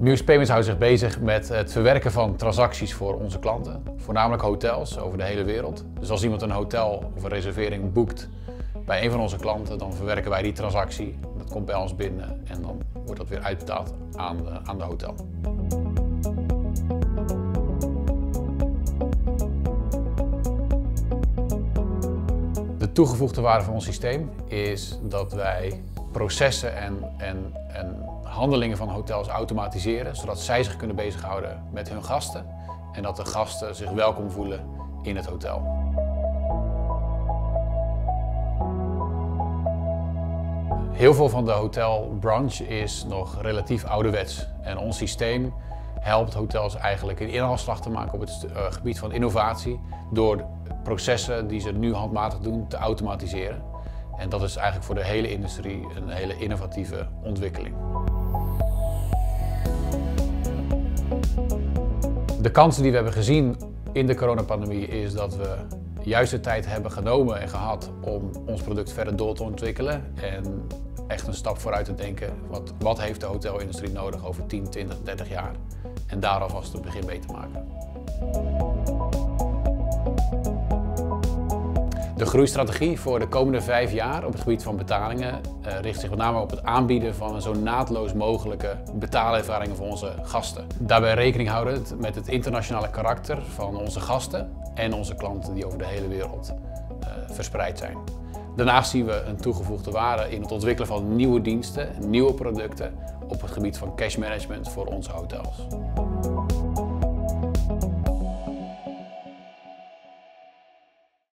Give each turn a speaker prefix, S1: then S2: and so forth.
S1: Muse Payments houdt zich bezig met het verwerken van transacties voor onze klanten, voornamelijk hotels over de hele wereld. Dus als iemand een hotel of een reservering boekt bij een van onze klanten, dan verwerken wij die transactie. Dat komt bij ons binnen en dan wordt dat weer uitbetaald aan de, aan de hotel. De toegevoegde waarde van ons systeem is dat wij processen en, en, en handelingen van hotels automatiseren, zodat zij zich kunnen bezighouden met hun gasten en dat de gasten zich welkom voelen in het hotel. Heel veel van de hotelbranche is nog relatief ouderwets en ons systeem helpt hotels eigenlijk een inhaalslag te maken op het uh, gebied van innovatie door processen die ze nu handmatig doen te automatiseren. En dat is eigenlijk voor de hele industrie een hele innovatieve ontwikkeling. De kansen die we hebben gezien in de coronapandemie is dat we juist de tijd hebben genomen en gehad om ons product verder door te ontwikkelen en echt een stap vooruit te denken. Wat, wat heeft de hotelindustrie nodig over 10, 20, 30 jaar? En daar alvast het begin mee te maken. De groeistrategie voor de komende vijf jaar op het gebied van betalingen uh, richt zich met name op het aanbieden van een zo naadloos mogelijke betaalervaring voor onze gasten. Daarbij rekening houdend met het internationale karakter van onze gasten en onze klanten die over de hele wereld uh, verspreid zijn. Daarnaast zien we een toegevoegde waarde in het ontwikkelen van nieuwe diensten, nieuwe producten op het gebied van cash management voor onze hotels.